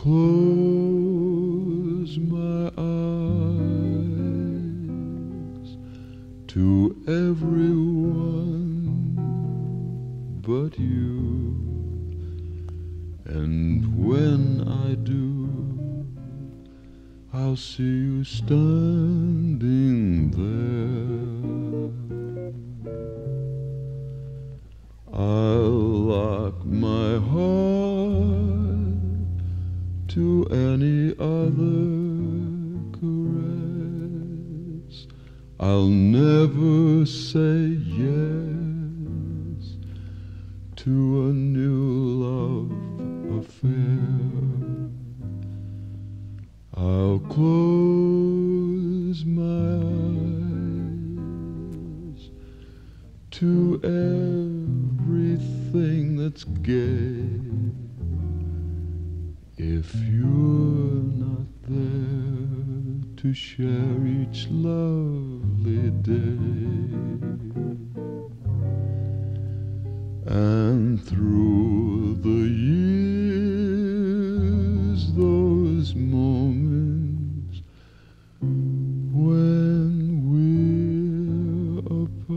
close my eyes to everyone but you. And when I do, I'll see you standing there. Any other caress. I'll never say yes to a new love affair. I'll close my eyes to everything that's gay. If you're not there to share each lovely day, and through the years, those moments when we're apart,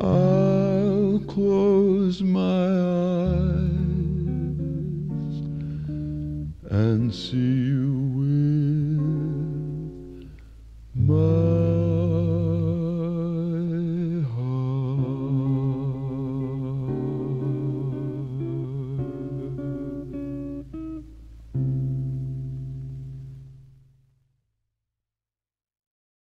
I'll close my see you.